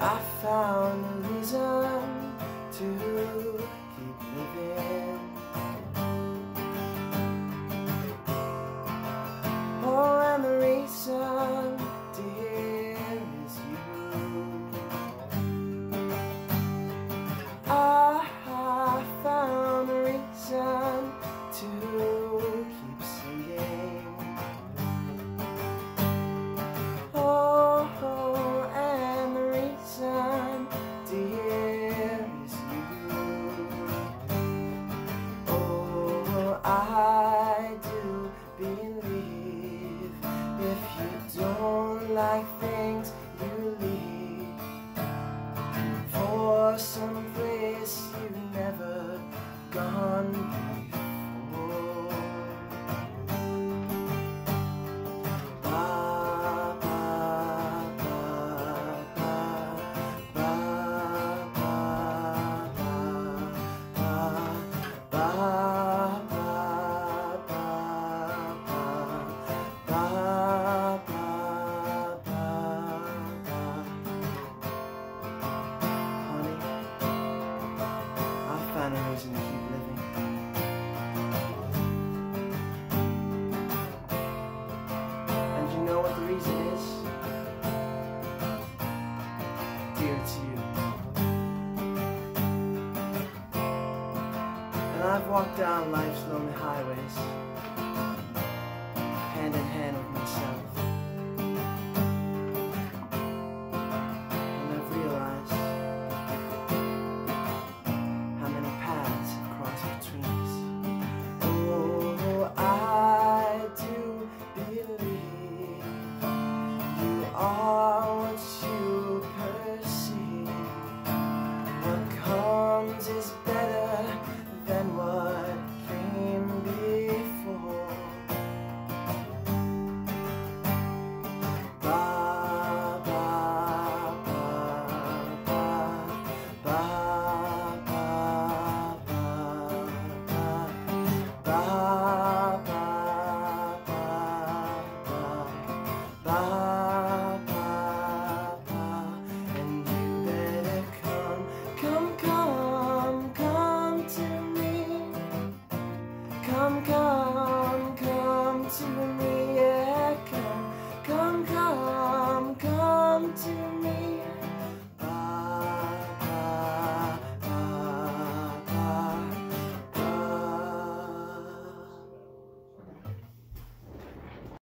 I found a reason. like things you leave for some place you reason dear to you. And I've walked down life's lonely highways. you.